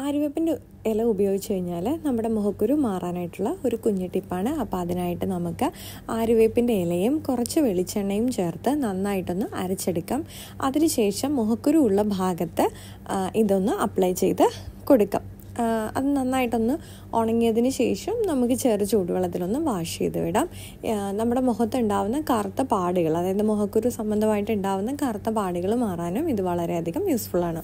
ആര്യവേപ്പിന്റെ ഇല ഉപയോഗിച്ച് കഴിഞ്ഞാൽ നമ്മുടെ മുഖക്കുരു മാറാനായിട്ടുള്ള ഒരു കുഞ്ഞു ടിപ്പാണ്. അപ്പോൾ അതിനായിട്ട് നമുക്ക് ആര്യവേപ്പിന്റെ ഇലയും കുറച്ച് വെളിച്ചെണ്ണയും ചേർത്ത് നന്നായിട്ടൊന്ന് അരച്ചെടുക്കാം. അതിനുശേഷം മുഖക്കുരു ഉള്ള ഭാഗത്ത് ഇതൊന്ന് അപ്ലൈ ചെയ്ത് കൊടുക്കാം. അത് നന്നായിട്ടൊന്ന് ഉണങ്ങിയതിന് ശേഷം നമുക്ക് ചെറു ചൂടുവെള്ളത്തിലൊന്ന് വാഷ് ചെയ്ത് വിടാം. നമ്മുടെ മുഖത്ത് ഉണ്ടാവുന്ന കറുത്ത പാടുകൾ അതായത് മുഖക്കുരു സംബന്ധമായിട്ട് ഉണ്ടാവുന്ന കറുത്ത പാടുകൾ മാറാനും ഇത് വളരെയധികം യൂസ്ഫുള്ളാണ്